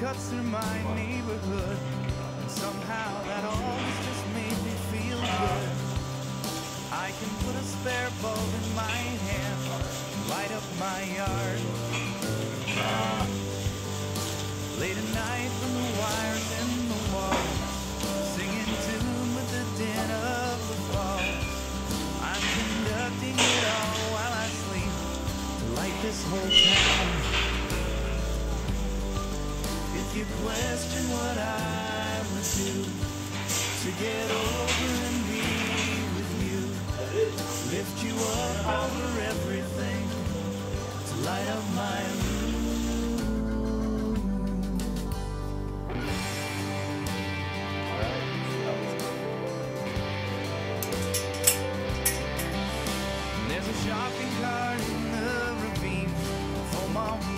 cuts through my neighborhood. And somehow that always just made me feel good. I can put a spare bulb in my hand, light up my yard. Late at night from the wires in the wall, singing tune with the din of the fall. I'm conducting it all while I sleep to light this whole town. you question what I would do to get over and be with you, lift you up over everything, to light up my room. There's a shopping cart in the ravine for my